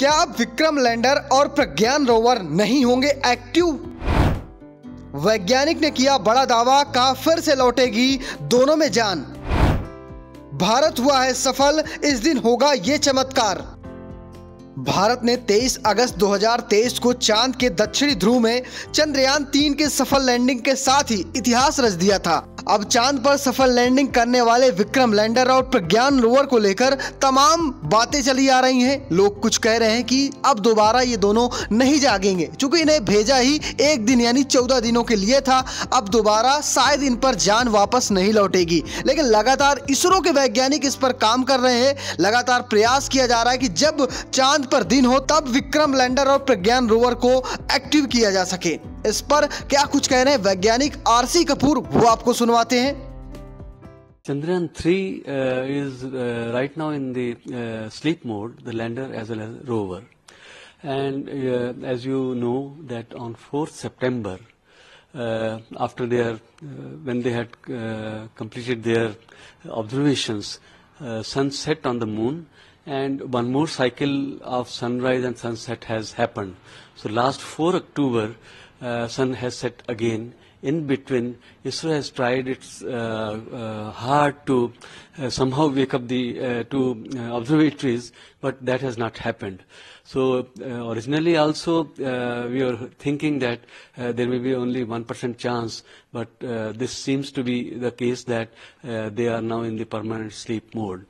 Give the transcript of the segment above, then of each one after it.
क्या विक्रम लैंडर और प्रज्ञान रोवर नहीं होंगे एक्टिव? वैज्ञानिक ने किया बड़ा दावा, कहा फिर से लौटेगी दोनों में जान। भारत हुआ है सफल, इस दिन होगा ये चमत्कार। भारत ने 23 अगस्त 2023 को चाँद के दक्षिणी ध्रुव में चंद्रयान तीन के सफल लैंडिंग के साथ ही इतिहास रच दिया था। अब चाँद पर सफल लैंडिंग करने वाले विक्रम लैंडर और प्रज्ञान रोवर को लेकर तमाम बातें चली आ रही हैं। लोग कुछ कह रहे हैं कि अब दोबारा ये दोनों नहीं जागेंगे, क्योंकि इन्हें भेजा ही एक दिन यानी चौदह दिनों के लिए था। अब दोबारा शायद इन पर जान वापस नहीं लौटेगी। लेकिन लगातार इसरो के वैज्ञानिक इस पर काम कर रहे हैं। लगातार प्रयास किया जा रहा है कि जब चाँद पर दिन हो, तब विक्रम लैंडर और प्रज्ञान रोवर को एक्टिव किया जा सके। इस पर क्या कुछ कह रहे हैं वैज्ञानिक आर सी कपूर वो आपको सुनवाते हैं। Chandrayaan three is right now in the sleep mode the lander as well as rover and as you know that on fourth September after their when they had completed their observations sun set on the moon and one more cycle of sunrise and sunset has happen so last four October sun has set again. In between, ISRO has tried its uh, uh, hard to uh, somehow wake up the uh, two uh, observatories, but that has not happened. So uh, originally also uh, we were thinking that uh, there may be only 1% chance, but uh, this seems to be the case that uh, they are now in the permanent sleep mode.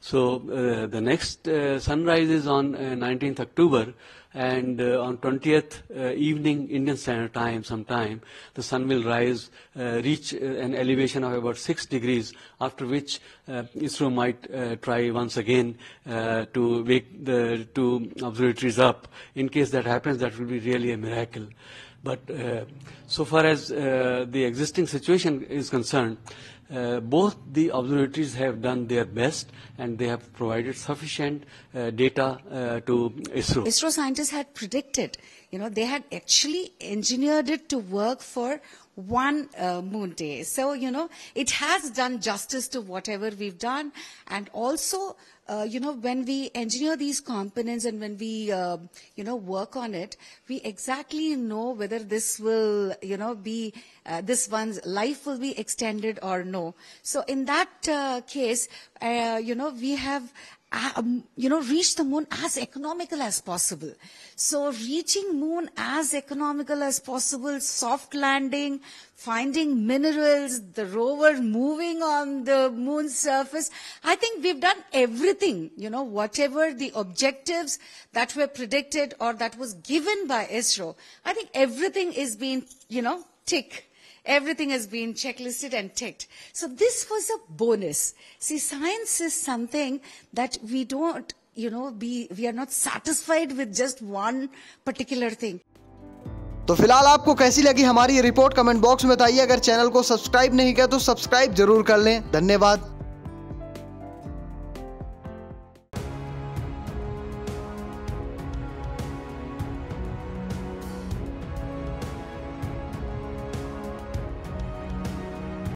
So uh, the next uh, sunrise is on uh, 19th October, and uh, on 20th uh, evening Indian Standard Time, sometime the sun will rise, uh, reach uh, an elevation of about six degrees. After which uh, ISRO might uh, try once again to wake the two observatories up. In case that happens, that will be really a miracle. But so far as the existing situation is concerned, uh, both the observatories have done their best and they have provided sufficient uh, data uh, to ISRO. ISRO scientists had predicted, you know, they had actually engineered it to work for one uh, moon day. So, you know, it has done justice to whatever we've done. And also, uh, you know, when we engineer these components and when we, uh, you know, work on it, we exactly know whether this will, you know, be, uh, this one's life will be extended or no. So in that uh, case, uh, you know, we have um, you know, reach the moon as economical as possible. So reaching moon as economical as possible, soft landing, finding minerals, the rover moving on the moon's surface. I think we've done everything, you know, whatever the objectives that were predicted or that was given by ISRO. I think everything is being, you know, tick. Everything has been checklisted and ticked. So this was a bonus. See, science is something that we don't, you know, be, we are not satisfied with just one particular thing. तो फ़िलहाल आपको कैसी लगी हमारी report comment box में बताइए। अगर channel को सब्सक्राइब नहीं किया तो सब्सक्राइब ज़रूर कर लें। धन्यवाद।